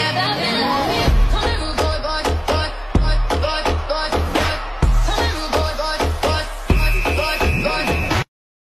Yeah,